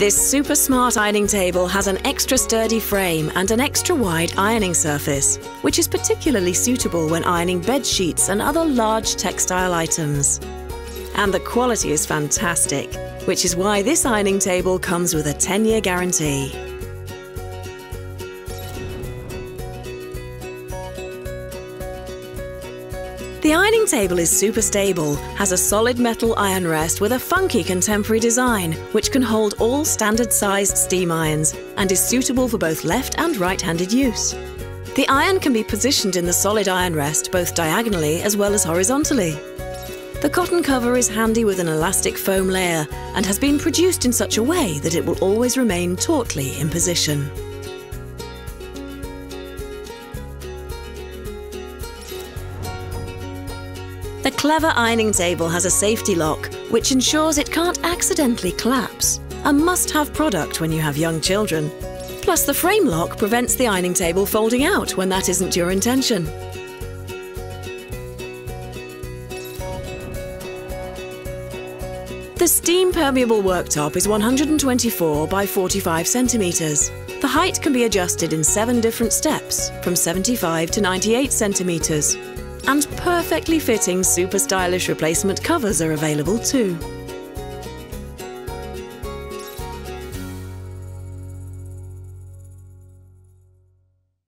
This super smart ironing table has an extra sturdy frame and an extra wide ironing surface, which is particularly suitable when ironing bed sheets and other large textile items. And the quality is fantastic, which is why this ironing table comes with a 10 year guarantee. The ironing table is super stable, has a solid metal iron rest with a funky contemporary design, which can hold all standard sized steam irons and is suitable for both left and right handed use. The iron can be positioned in the solid iron rest both diagonally as well as horizontally. The cotton cover is handy with an elastic foam layer and has been produced in such a way that it will always remain tautly in position. The clever ironing table has a safety lock, which ensures it can't accidentally collapse. A must have product when you have young children. Plus, the frame lock prevents the ironing table folding out when that isn't your intention. The steam permeable worktop is 124 by 45 centimetres. The height can be adjusted in seven different steps, from 75 to 98 centimetres. And perfectly fitting super stylish replacement covers are available too.